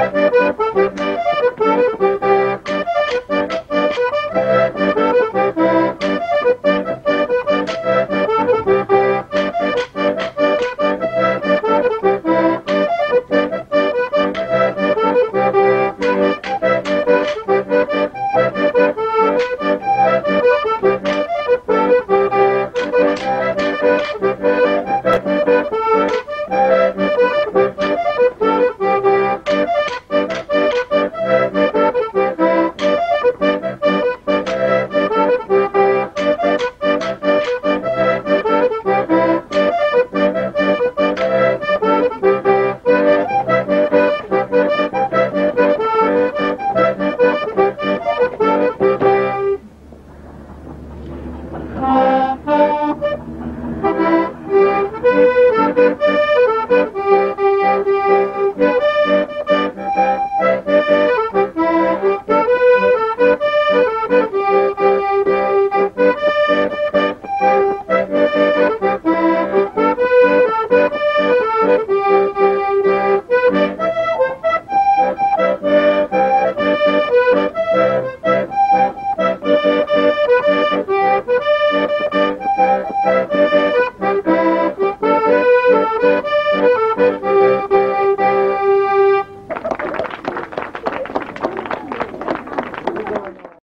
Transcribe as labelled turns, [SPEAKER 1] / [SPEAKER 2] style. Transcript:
[SPEAKER 1] Música